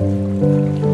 Thank you.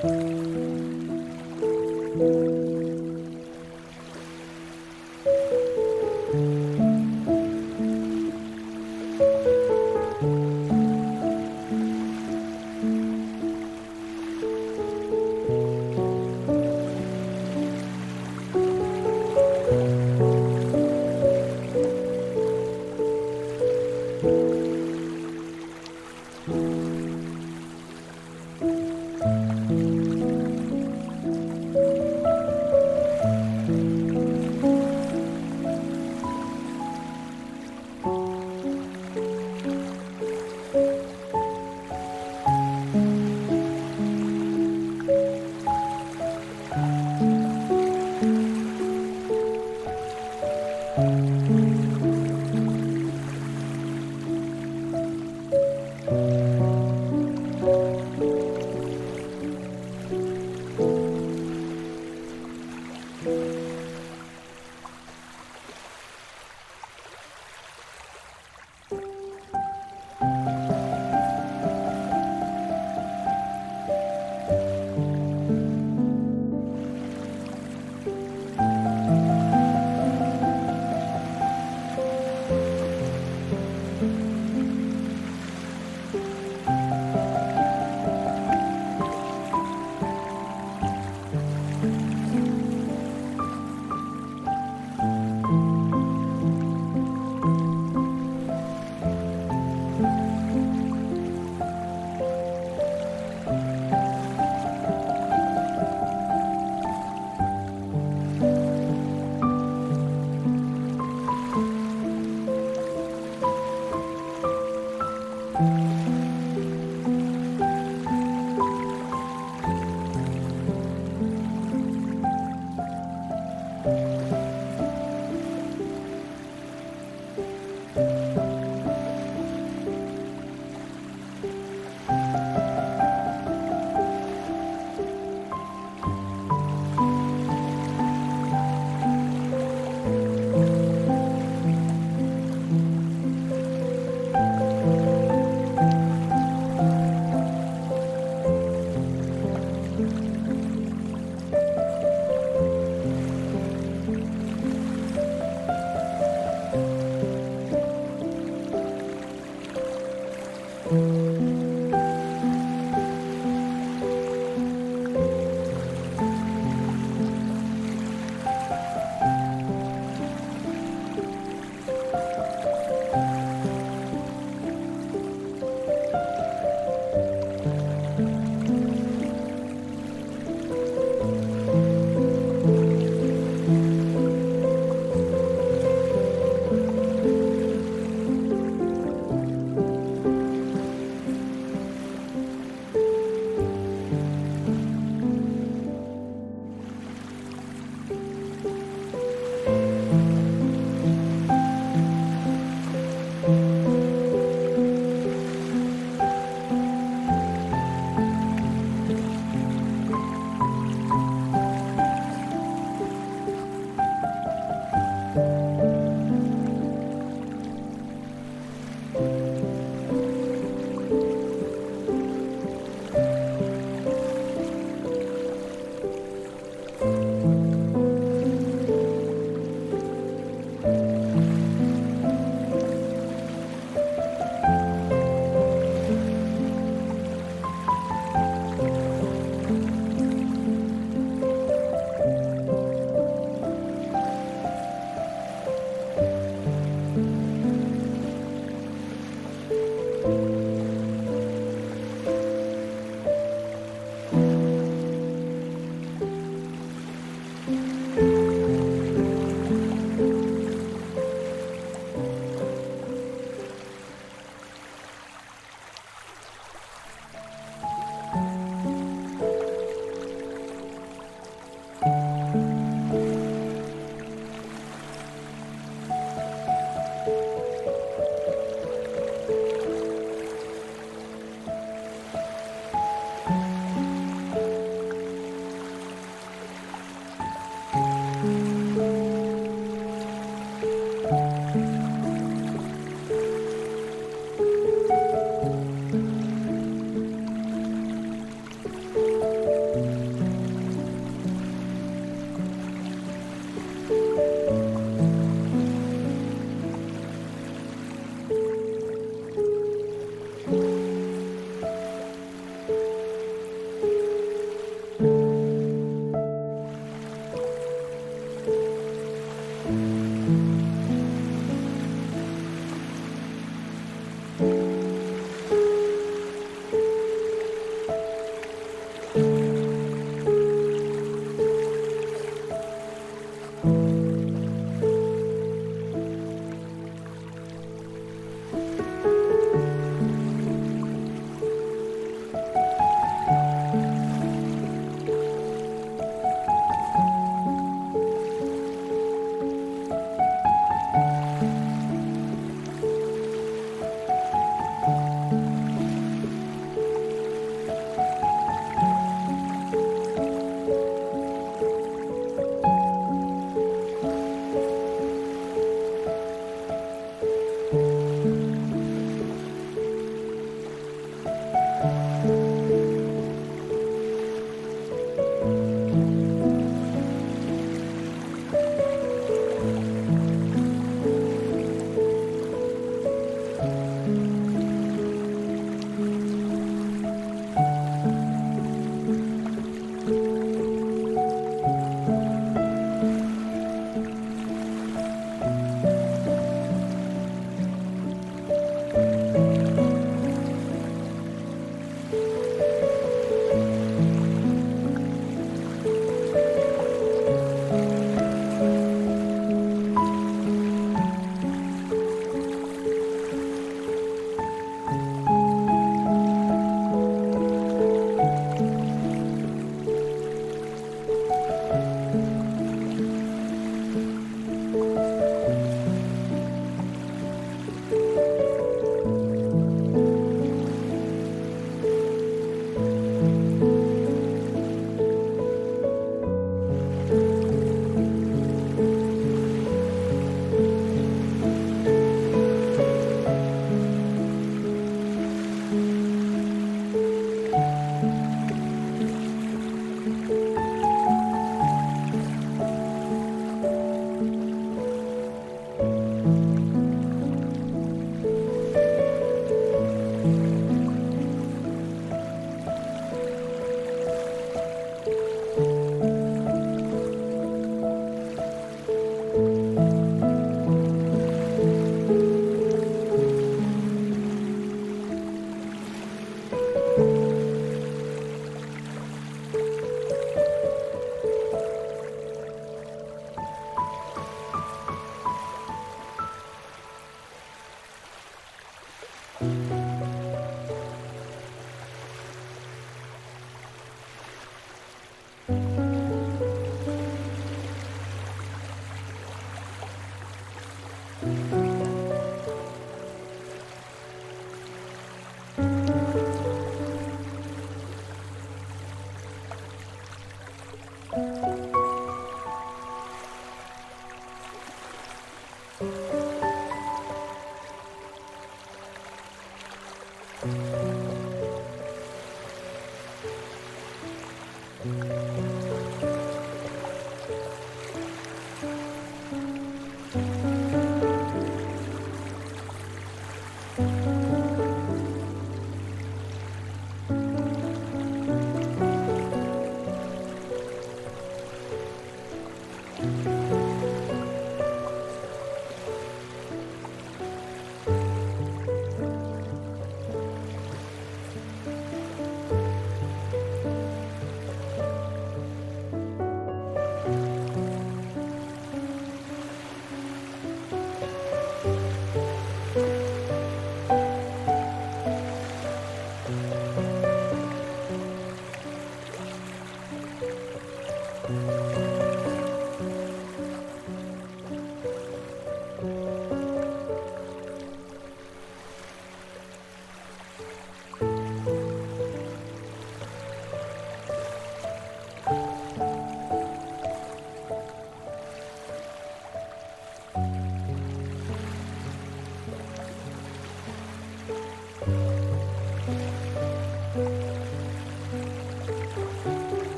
thank